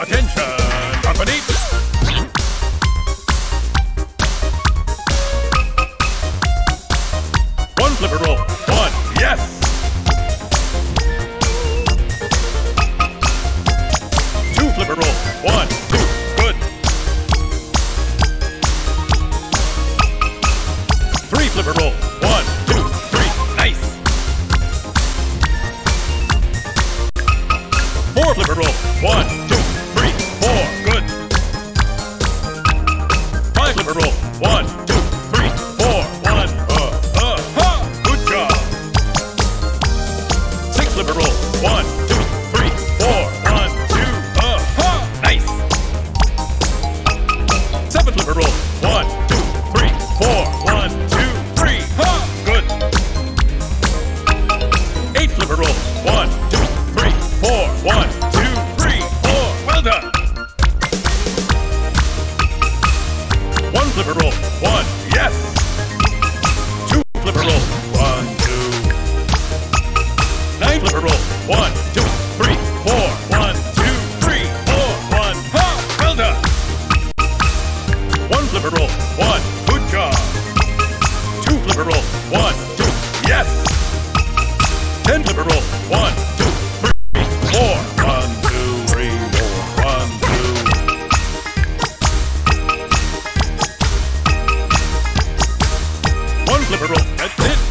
Attention, company! One flipper roll. One. Yes. Two flipper roll. One. Two. Good. Three flipper roll. One. Two. Three. Nice. Four flipper roll. One. One. Flipper roll. One. Yes. Two flipper roll. One, two. Nine flipper roll. One, two, three, four. One, two, three, four. One. Ha! Well done. One flipper roll. One. Good job. Two flipper roll. One, liberal. That's it.